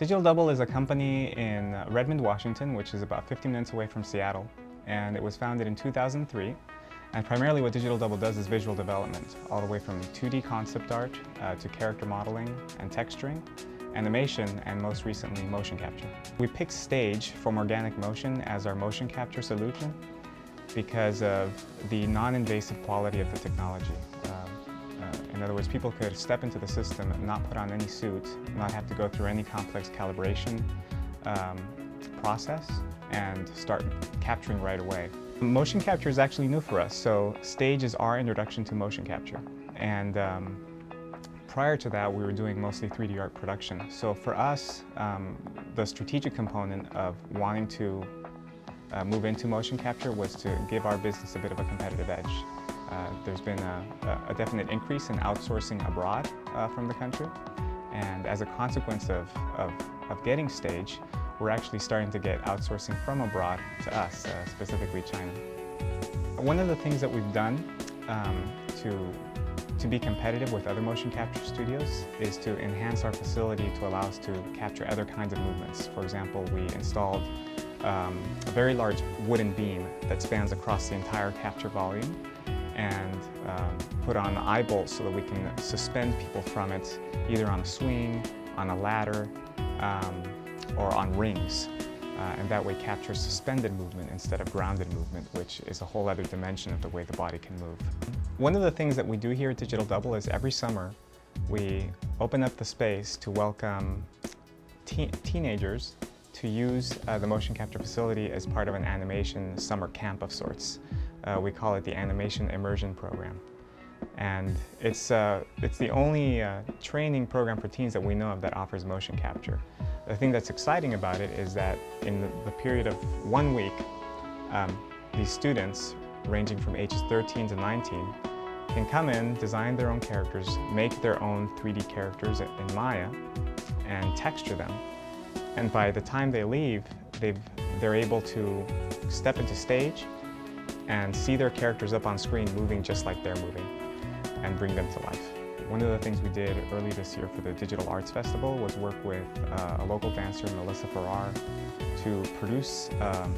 Digital Double is a company in Redmond, Washington, which is about 50 minutes away from Seattle. And it was founded in 2003. And primarily what Digital Double does is visual development, all the way from 2D concept art uh, to character modeling and texturing, animation, and most recently, motion capture. We picked Stage from Organic Motion as our motion capture solution because of the non-invasive quality of the technology. In other words, people could step into the system, not put on any suit, not have to go through any complex calibration um, process, and start capturing right away. Motion capture is actually new for us, so Stage is our introduction to motion capture. And um, prior to that, we were doing mostly 3D art production. So for us, um, the strategic component of wanting to uh, move into motion capture was to give our business a bit of a competitive edge. Uh, there's been a, a, definite increase in outsourcing abroad uh, from the country. And as a consequence of, of, of, getting Stage, we're actually starting to get outsourcing from abroad to us, uh, specifically China. One of the things that we've done um, to, to be competitive with other motion capture studios is to enhance our facility to allow us to capture other kinds of movements. For example, we installed um, a very large wooden beam that spans across the entire capture volume and um, put on eye bolts so that we can suspend people from it either on a swing, on a ladder, um, or on rings. Uh, and that way capture suspended movement instead of grounded movement, which is a whole other dimension of the way the body can move. One of the things that we do here at Digital Double is every summer we open up the space to welcome te teenagers to use uh, the motion capture facility as part of an animation summer camp of sorts. Uh, we call it the Animation Immersion Program. And it's, uh, it's the only uh, training program for teens that we know of that offers motion capture. The thing that's exciting about it is that in the, the period of one week, um, these students, ranging from ages 13 to 19, can come in, design their own characters, make their own 3D characters in Maya, and texture them. And by the time they leave, they they're able to step into stage and see their characters up on screen moving just like they're moving and bring them to life. One of the things we did early this year for the Digital Arts Festival was work with uh, a local dancer, Melissa Farrar, to produce um,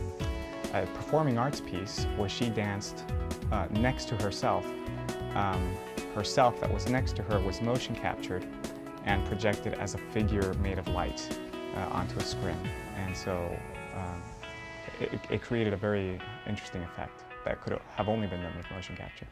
a performing arts piece where she danced uh, next to herself. Um, herself that was next to her was motion captured and projected as a figure made of light onto a screen. And so um, it, it created a very interesting effect that could have only been done with motion capture.